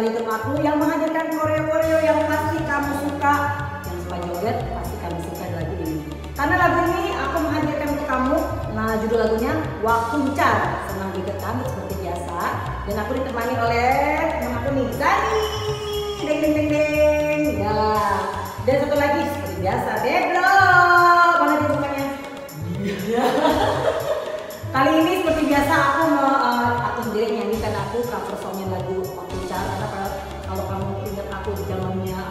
YouTube aku yang menghadirkan koreo-koreo yang pasti kamu suka. Yang suka joget pasti kamu suka lagu ini. Karena lagu ini aku menghadirkan untuk kamu. Nah, judul lagunya Waktu Bicara. Senang kamu seperti biasa. Dan aku ditemani oleh teman aku nih, Zani. Deng deng deng deng. Ya. Dan satu lagi seperti biasa, Debro. Mana dia mukanya? Iya. Kali ini seperti biasa aku mau uh, aku sendiri nyanyikan aku cover songnya lagu karena kalau, kamu ingat aku zamannya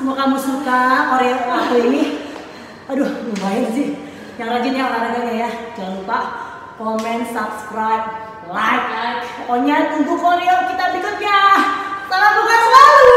semua kamu suka koreo aku ini. Aduh, lumayan sih. Yang rajin ya olahraganya ya. Jangan lupa komen, subscribe, like. Pokoknya tunggu koreo kita berikutnya. Salam buka selalu.